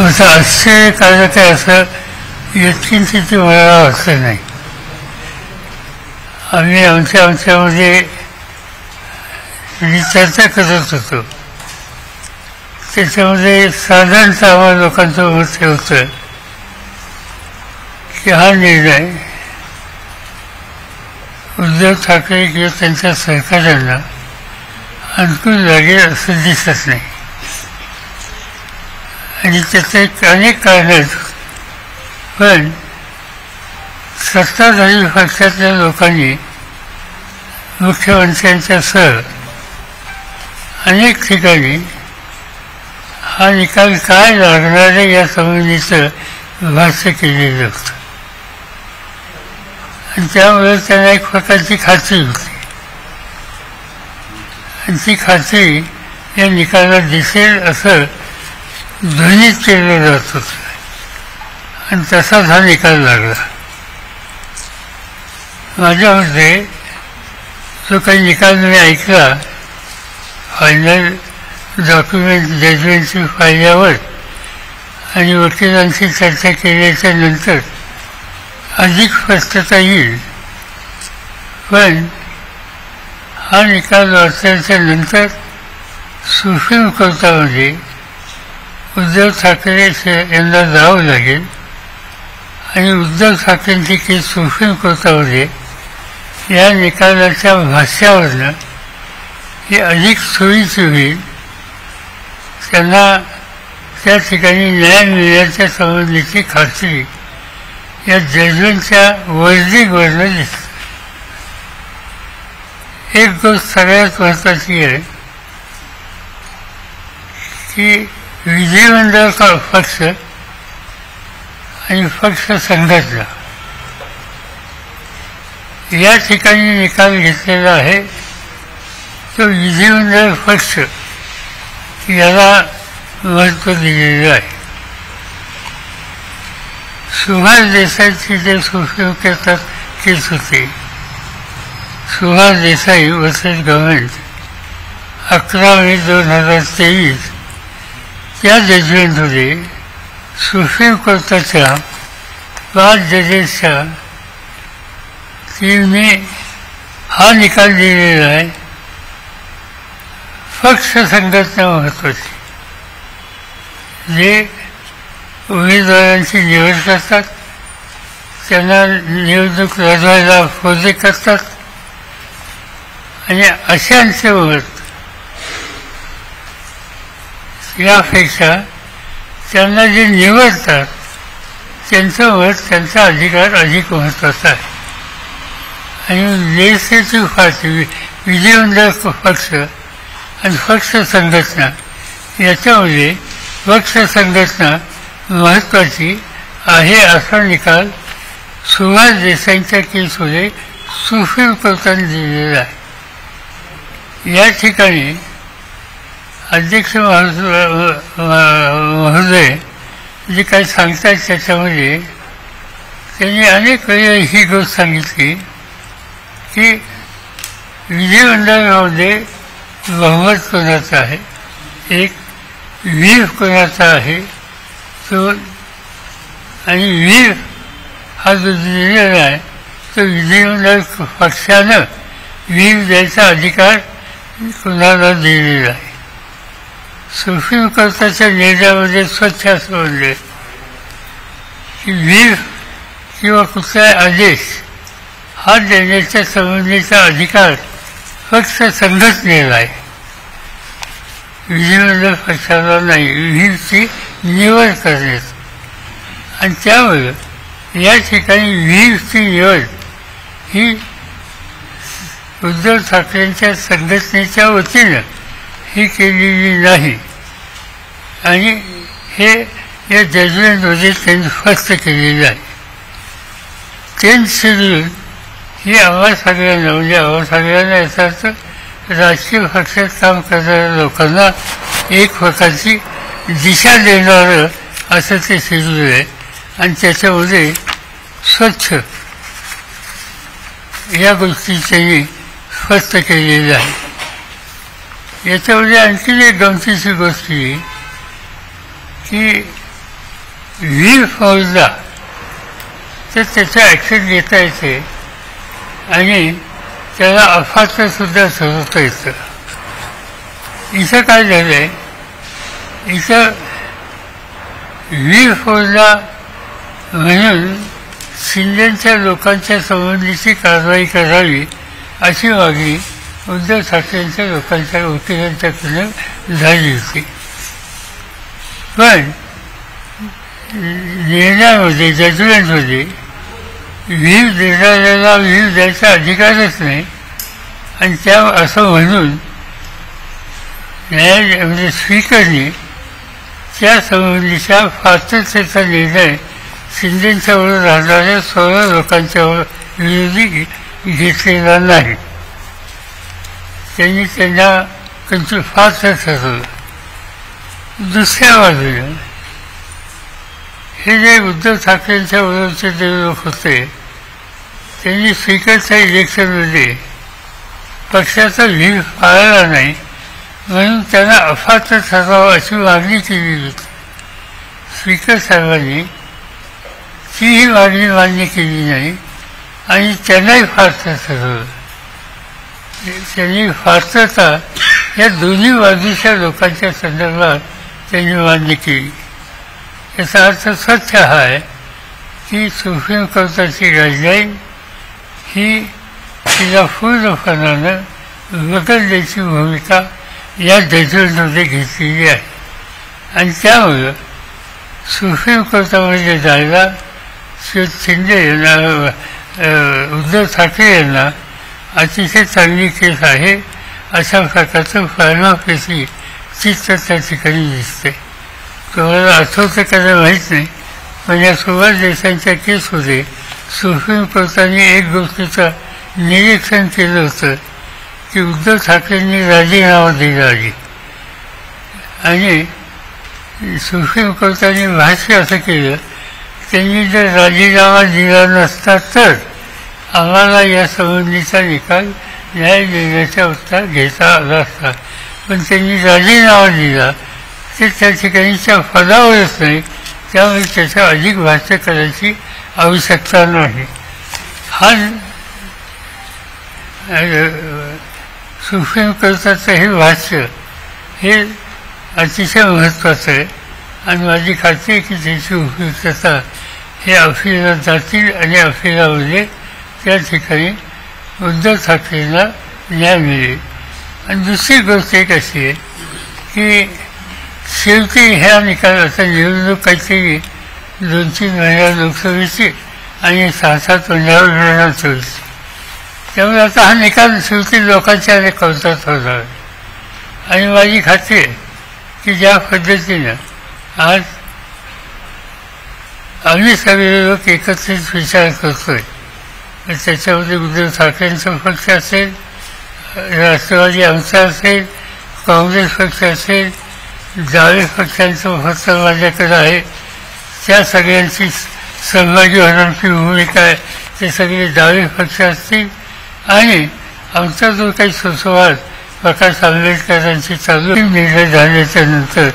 असं आश्चर्यकारक आहे असं यत्किंचित वेळा असं नाही. आम्ही आमच्या आमच्यामध्ये चर्चा करत होतो त्याच्यामध्ये साधारणतः आम्हाला लोकांचं मत हे होतं की हा निर्णय उद्धव ठाकरे किंवा त्यांच्या सरकारांना अनुकूल लागेल असं दिसत नाही. आणि त्याचे अनेक कारण आहेत. पण सत्ताधारी पक्षातल्या लोकांनी मुख्यमंत्र्यांच्या सह अनेक ठिकाणी हा निकाल काय लागणार आहे या संबंधीचं भाष्य केलेलं होतं. आणि त्यामुळे त्यांना एक प्रकारची खात्री होती. आणि ती खात्री या निकालात दिसेल असं ध्वनीत केलं जात होतं आणि तसाच हा निकाल लागला. माझ्या मते जो काही निकाल मी ऐकला. फायनल डॉक्युमेंट जजमेंटची फायद्यावर आणि वकिलांशी चर्चा केल्याच्यानंतर अधिक स्पष्टता येईल. पण हा निकाल वाचल्याच्या नंतर सुप्रीम कोर्टामध्ये उद्धव ठाकरे यांना जावं लागेल. आणि उद्धव ठाकरेंची केस सुप्रीम कोर्टामध्ये या निकालाच्या भाष्यावरनं ही अधिक सोयीची होईल. त्यांना त्या ठिकाणी न्याय मिळण्याच्या संबंधीची खात्री या जजमेंटच्या वर्दीवरनं दिसते. एक गोष्ट सगळ्यात महत्वाची आहे की विधिमंडळ पक्ष आणि पक्ष संघटना. या ठिकाणी निकाल घेतलेला आहे. तो विधिमंडळ पक्ष याला महत्त्व दिलेलं आहे. सुभाष देसाईची जे सुप्रीम कोर्टात केस होते सुभाष देसाई वर्सेस गव्हर्नमेंट अकरा मे दोन हजार तेवीस त्या जजमेंटमध्ये सुप्रीम कोर्टाच्या पाच जजेसच्या टीमने हा निकाल दिलेला आहे. पक्ष संघटना महत्वाची जे उमेदवारांची निवड करतात त्यांना निवडणूक लढवायला फोजे करतात आणि अशांचे मत यापेक्षा त्यांना जे निवडतात त्यांचं मत त्यांचा अधिकार अधिक महत्त्वाचा आहे. आणि लेजिस्लेटिव्ह पार्टी विधिमंडळ पक्ष आणि पक्ष संघटना याच्यामध्ये पक्ष संघटना महत्त्वाची आहे असा निकाल सुभाष देसाईंच्या केसमध्ये सुप्रीम कोर्टाने दिलेला आहे. या ठिकाणी अध्यक्ष महोदय जे काही सांगतात त्याच्यामध्ये त्यांनी अनेक वेळी ही गोष्ट सांगितली की विधिमंडळामध्ये बहुमत कोणाचा आहे? एक वीर कोणाचा आहे? तो आणि वीर हा जो दिलेला आहे तो विधिमंडळ पक्षानं वीर द्यायचा अधिकार कोणाला दिलेला आहे? सुशील कर्ताच्या नेत्यामध्ये स्वच्छ असं म्हणले की वीर किंवा कुठलाही आदेश हा देण्याच्या संबंधीचा अधिकार फक्त संघटनेला आहे. विधिमंडळ पक्षाला नाही वीरची निवड करण्यात. आणि त्यामुळे या ठिकाणी वीरची निवड ही उद्धव ठाकरेंच्या संघटनेच्या वतीनं ही केलेली नाही. आणि हे या जजमेंटमध्ये त्यांनी स्पष्ट केलेलं आहे. टेन्थ शेड्यूल ही आम्हा सगळ्यांना म्हणजे आम्हा सगळ्यांना याचा अर्थ राजकीय पक्षात काम करणाऱ्या लोकांना एक प्रकारची दिशा देणारं असं ते शेड्यूल आहे. आणि त्याच्यामध्ये स्वच्छ या गोष्टी त्यांनी स्पष्ट केलेल्या आहे. याच्यामध्ये आणखीन एक गमतीची गोष्ट ही की वीर फौजला तर त्याचं ॲक्शन घेता येते आणि त्याला अफाचं सुद्धा सोडवता येतं. इथं काय झालं आहे इथं वीर फौजला म्हणून शिंदेच्या लोकांच्या संबंधीची कारवाई करावी अशी मागणी उद्धव ठाकरेंच्या लोकांच्या वकिलांच्याकडून झाली होती. पण निर्णयामध्ये जजमेंटमध्ये वीर देणाऱ्याला वीर द्यायचा अधिकारच नाही. आणि त्या असं म्हणून न्याय म्हणजे स्पीकरने त्या संबंधीच्या पात्रतेचा निर्णय शिंदेच्यावर राहणाऱ्या सोळा लोकांच्या विरोधी घेतलेला नाही. त्यांनी त्यांना त्यांची फारच ठरवलं दुसऱ्या बाजूने हे जे उद्धव ठाकरेंच्या बरोबरचे जे लोक होते त्यांनी स्पीकरच्या इलेक्शनमध्ये पक्षाचा व्हील पाळला नाही म्हणून त्यांना अफाट ठरावा अशी मागणी केली होती. स्पीकर साहेबांनी तीही मागणी मान्य केली नाही आणि त्यांनाही फारचं ठरवलं त्यांनी फारसता या दोन्ही बाजूच्या लोकांच्या संदर्भात त्यांनी मान्य केली. याचा अर्थ स्वच्छ हा आहे की सुप्रीम कोर्टाची गाईडलाईन ही तिला पूर्णपणानं वगळण्याची भूमिका या जजमेंटमध्ये घेतलेली आहे. आणि त्यामुळं सुप्रीम कोर्टामध्ये जायला श्री शिंदे यांना उद्धव ठाकरे यांना अतिशय चांगली केस आहे. अशा प्रकारचं फार्माफेसी चित्र त्या ठिकाणी दिसते. तुम्हाला आठवतं कदा माहीत नाही पण या सुभाष देशांच्या केसमध्ये सुप्रीम कोर्टाने एक गोष्टीचं निरीक्षण केलं होतं की उद्धव ठाकरेंनी राजीनामा दिला आधी आणि सुप्रीम कोर्टाने भाष्य असं केलं त्यांनी जर राजीनामा दिला नसता तर आम्हाला या संबंधीचा निकाल न्याय देण्याचा उत्तर घेता आला असता. पण त्यांनी राजीनामा दिला. ते त्या ठिकाणीच्या पदावरच नाही त्यामुळे त्याचं अधिक भाष्य करायची आवश्यकता नाही. हा सुप्रीम कोर्टाचं हे भाष्य हे अतिशय महत्त्वाचं आहे. आणि माझी खात्री आहे की त्याची उपयुक्तता हे अफिलात जातील आणि अफिलामध्ये त्या ठिकाणी उद्धव ठाकरेंना न्याय मिळेल. आणि दुसरी गोष्ट एक अशी आहे की शेवटी ह्या निकाल आता निवडणूक काहीतरी दोन तीन महिन्या लोकसभेची आणि सहा सात महिन्यावर विधानसभेची. त्यामुळे आता हा निकाल शेवटी लोकांच्या कौतात होणार आणि माझी खात्री आहे की ज्या पद्धतीनं आज आम्ही सगळे लोक एकत्रित विचार करतोय त्याच्यामध्ये उद्धव ठाकरेंचा पक्ष असेल राष्ट्रवादी आमचा असेल काँग्रेस पक्ष असेल डावे पक्षांचं फक्त माझ्याकडे आहे त्या सगळ्यांची सहभागी होण्याची भूमिका आहे. ते सगळे डावे पक्ष असतील आणि आमचा जो काही सुसंवाद प्रकाश आंबेडकरांची चालू निर्णय झाल्याच्यानंतर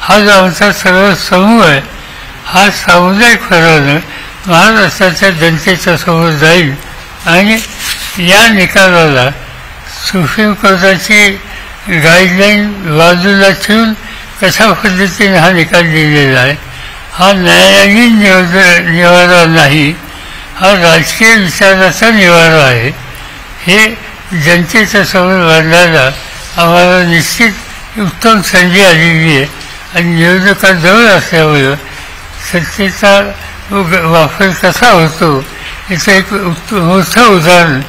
हा जो आमचा सर्व समूह आहे हा सामुदायिक फरानं महाराष्ट्राच्या जनतेच्या समोर जाईल. आणि या निकालाला सुप्रीम कोर्टाची गाईडलाईन बाजूला ठेवून कशा पद्धतीने हा निकाल दिलेला आहे? हा न्यायालयीन निवड निवारा नाही हा राजकीय विचाराचा निवारा आहे. हे जनतेच्या समोर मांडायला आम्हाला निश्चित उत्तम संधी आलेली आहे. आणि निवडणुका जवळ असल्यामुळं सत्तेचा वापर कसा होतो याचं एक मोठं उदाहरण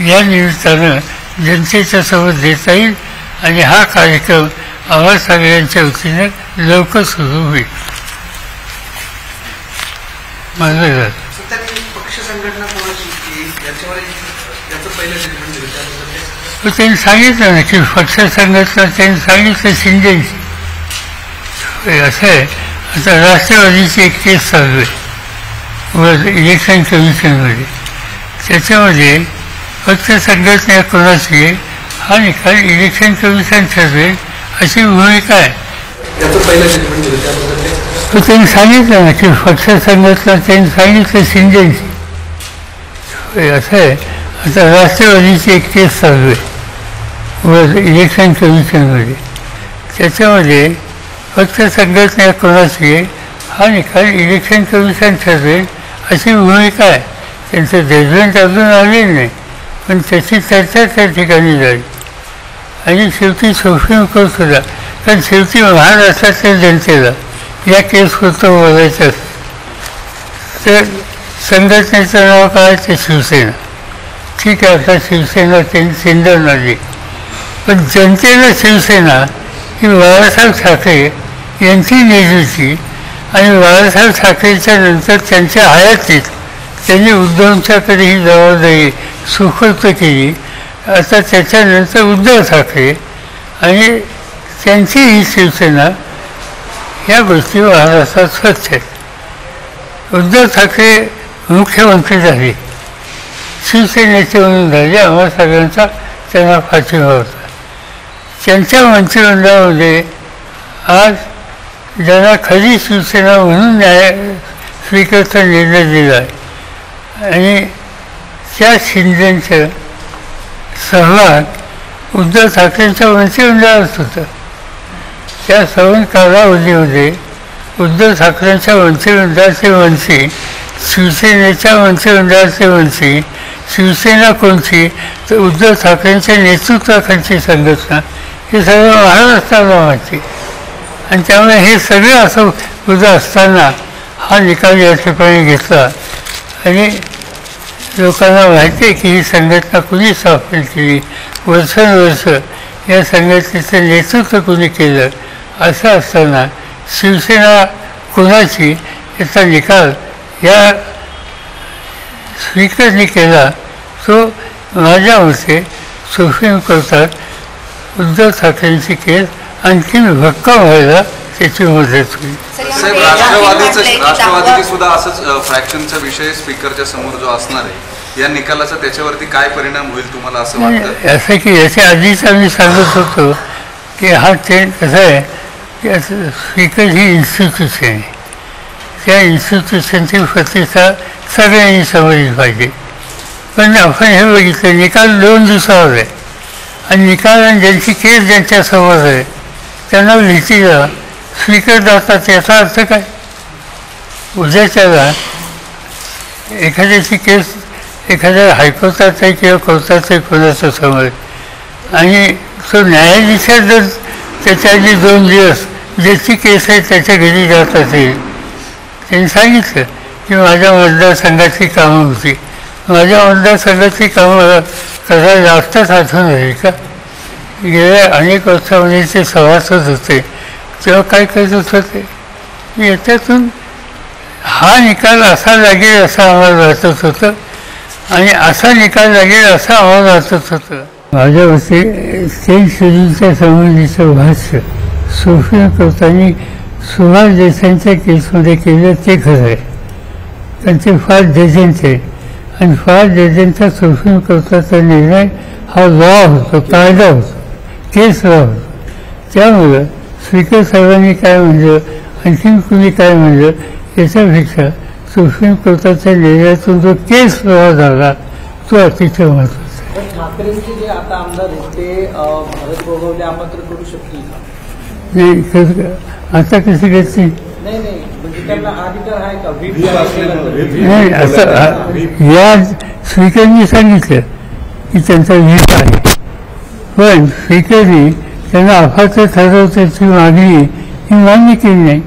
या निमित्तानं जनतेच्या समोर देता येईल आणि हा कार्यक्रम आम्हा सगळ्यांच्या वतीनं लवकर सुरू होईल माझं त्यांनी सांगितलं ना की पक्ष संघटना त्यांनी सांगितलं शिंदेची असं आहे आता राष्ट्रवादीची एक केस चालू आहे वर इलेक्शन कमिशनमध्ये त्याच्यामध्ये पक्ष संघटना कोणाची हा निकाल इलेक्शन कमिशन ठरवेल अशी भूमिका आहे. तर त्यांनी सांगितलं ना की पक्ष संघटना त्यांनी सांगितलं शिंदेची. असं आहे. आता राष्ट्रवादीची एक केस चालू आहे. वर इलेक्शन कमिशनमध्ये त्याच्यामध्ये पक्ष संघटना कोणाची हा निकाल इलेक्शन कमिशन ठरवेल अशी भूमिका आहे. त्यांचं जजमेंट अजून आलेलं नाही पण त्याची चर्चा त्या ठिकाणी झाली. आणि शेवटी सुप्रीम कोर्ट सुद्धा कारण शेवटी महाराष्ट्राच्या जनतेला या केसपुरतं बोलायचं असतं. तर संघटनेचं नाव काय? ते शिवसेना. ठीक आहे आता शिवसेना त्यांनी सिंधर नदी. पण जनतेला शिवसेना ही बाळासाहेब ठाकरे यांची निर्मिती आणि बाळासाहेब ठाकरेच्या नंतर त्यांच्या हयातीत त्यांनी उद्धवच्याकडे ही जबाबदारी सुखर्त केली. आता त्याच्यानंतर उद्धव ठाकरे आणि त्यांची ही शिवसेना ह्या गोष्टी महाराष्ट्रात स्वच्छ आहेत. उद्धव ठाकरे मुख्यमंत्री झाले. शिवसेनेचे म्हणून झाले. आम्हा सगळ्यांचा त्यांना पाठिंबा होता. त्यांच्या मंत्रिमंडळामध्ये आज ज्यांना खरी शिवसेना म्हणून न्याय स्वीकारचा निर्णय दिला आहे आणि त्या शिंदेचं सहभाग उद्धव ठाकरेंच्या मंत्रिमंडळात होतं त्या सवन कालावधीमध्ये उद्धव ठाकरेंच्या मंत्रिमंडळाचे मंत्री शिवसेनेच्या मंत्रिमंडळाचे मंत्री शिवसेना कोणती तर उद्धव ठाकरेंच्या नेतृत्वाखालची संघटना हे सगळं महाराष्ट्राला माहिती आणि त्यामुळे हे सगळं असं वृद्ध असताना हा निकाल या ठिकाणी घेतला. आणि लोकांना माहिती आहे की ही संघटना कुणी स्थापन केली? वर्षानुवर्ष या संघटनेचं नेतृत्व कुणी केलं? असं असताना शिवसेना कुणाची याचा निकाल या स्पीकरने केला तो माझ्या मते सुप्रीम कोर्टात उद्धव ठाकरेंची केस आणखीन भक्कम व्हायला त्याची मदत होईल. साहेब राष्ट्रवादीचं राष्ट्रवादीची सुद्धा असंच फ्रॅक्शनचा विषय स्पीकरच्या समोर जो असणार आहे या निकालाचा त्याच्यावरती काय परिणाम होईल तुम्हाला असं वाटतं? असं की याच्या आधीच आम्ही सांगत होतो की हा ट्रेंड कसं आहे की असं स्पीकर ही इन्स्टिट्यूशन आहे. त्या इन्स्टिट्यूशनची प्रतिष्ठा सगळ्यांनी समजली पाहिजे. पण आपण हे बघितलं निकाल दोन दिवसावर आहे. आणि निकाल आणि ज्यांची केस ज्यांच्यासमोर आहे त्यांना लिहितीला स्पीकर जातात याचा अर्थ काय? उद्याच्याला एखाद्याची केस एखाद्या हायकोर्टात आहे किंवा कोर्टात आहे कोणाचं समोर आणि तो न्यायाधीशात जर त्याच्या आधी दोन दिवस ज्याची केस आहे त्याच्या घरी जात असेल. त्यांनी सांगितलं की माझ्या मतदारसंघाची कामं होती. माझ्या मतदारसंघाची कामं मला कदा जास्त आठवण राहील का? गेल्या अनेक वर्षामध्ये ते सभासद होते. तेव्हा काय करत होते याच्यातून हा निकाल असा लागेल असा आम्हाला वाटत होतं आणि असा निकाल लागेल असं आम्हाला वाटत होतं. माझ्या मते स्टेट शेड्यूलच्या संबंधीचं भाष्य सुप्रीम कोर्टाने सुभाष देसाईंच्या केसमध्ये केलं ते खरं आहे. कारण ते फार डेजंट आहे. आणि फार डेजंटचा सुप्रीम कोर्टाचा निर्णय हा लॉ होतो कायदा होतो. केस लॉ होतो त्यामुळं स्पीकर साहेबांनी काय म्हणलं? आणखीन कुणी काय म्हणलं? याच्यापेक्षा सुप्रीम कोर्टाच्या निर्णयातून जो केस लॉ झाला तो अतिशय महत्त्वाचा ठाकरेंचे जे आता आमदार आहेत ते अं, भारत गोगवले आमंत्रण करू शकतील का? नाही कसं- आता कसं करते नाही नाही. म्हणजे नाही असं या स्पीकरनी सांगितलं की त्यांचा व्हीप आहे. पण स्पीकरनी त्यांना अफाचं ठरवण्याची मागणी ही मान्य केली नाही.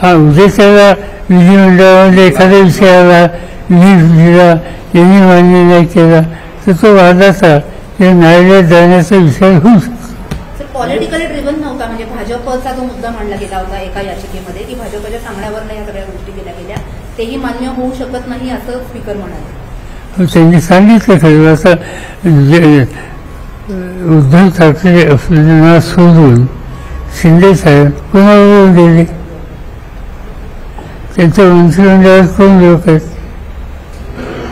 हा उद्याच्याला विधिमंडळामध्ये एखाद्या विषयाला व्हीप दिला यांनी मान्य नाही केला तर तो वादाचा या न्यायालयात जाण्याचा विषय होऊ शकतो. पॉलिटिकली ड्रिव्हन नव्हता म्हणजे भाजपचा जो मुद्दा मांडला गेला होता एका याचिकेमध्ये की भाजपच्या सांगण्यावरनं या सगळ्या गोष्टी केल्या गेल्या तेही मान्य होऊ शकत नाही असं स्पीकर म्हणाले. त्यांनी सांगितलं खरं असं उद्धव ठाकरे असलेल्यांना सोडून शिंदे साहेब कोणाबरोबर गेले त्यांच्या मंत्रिमंडळात कोण लोक आहेत?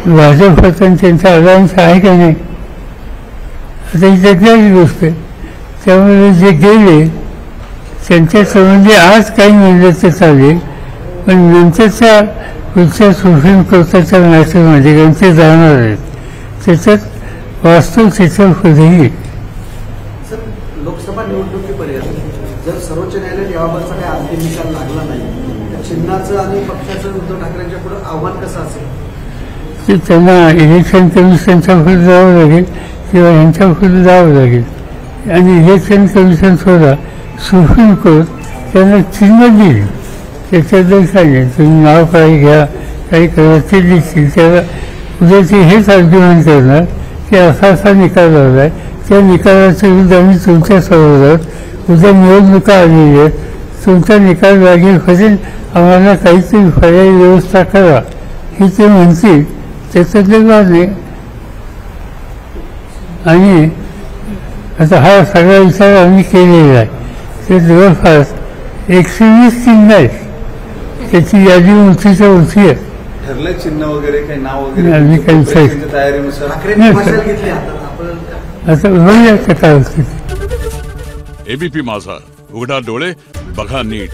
भाजप आणि त्यांचा अलायन्स आहे का नाही? आता ही जगल्याची गोष्ट आहे त्यामुळे जे गेले त्यांच्या संबंधी आज काही म्हणलं तर चालेल पण नंतरच्या पुढच्या सुप्रीम कोर्टाच्या मॅटरमध्ये त्यांचे जाणार आहेत. त्याच्यात वास्तव त्याच्या पुढेही सर लोकसभा निवडणुकीपर्यंत जर सर्वोच्च न्यायालयात याबाबतचा काही अंतिम निकाल लागला नाही चिन्हाचं आणि पक्षाचं उद्धव ठाकरेंच्या पुढे आव्हान कसं असेल? की त्यांना इलेक्शन कमिशनच्या पुढे जावं लागेल किंवा यांच्या पुढे जावं लागेल. आणि इलेक्शन कमिशन सुद्धा सुप्रीम कोर्ट त्यांना चिन्ह दिली त्याच्याबद्दल नाही तुम्ही नाव काही घ्या काही करा ते देतील. त्याला उद्या ते हेच आर्ग्युमेंट करणार की असा असा निकाल झाला आहे. त्या निकालाच्या विरुद्ध आम्ही तुमच्यासमोर आहोत. उद्या निवडणुका आलेली आहेत तुमचा निकाल लागेल पाहिजे आम्हाला काहीतरी पर्यायी व्यवस्था करा. हे ते म्हणतील. त्याच्यातले वाद नाही आणि आता हा सगळा विचार आम्ही केलेला आहे. ते जवळपास एकशे वीस चिन्ह आहेत. त्याची यादी उंचीच्या उंची आहे. ठरलंय चिन्ह वगैरे काही नाव नाही, मी काही तयारीनुसार? काय होतं. एबीपी माझा उघडा डोळे बघा नीट.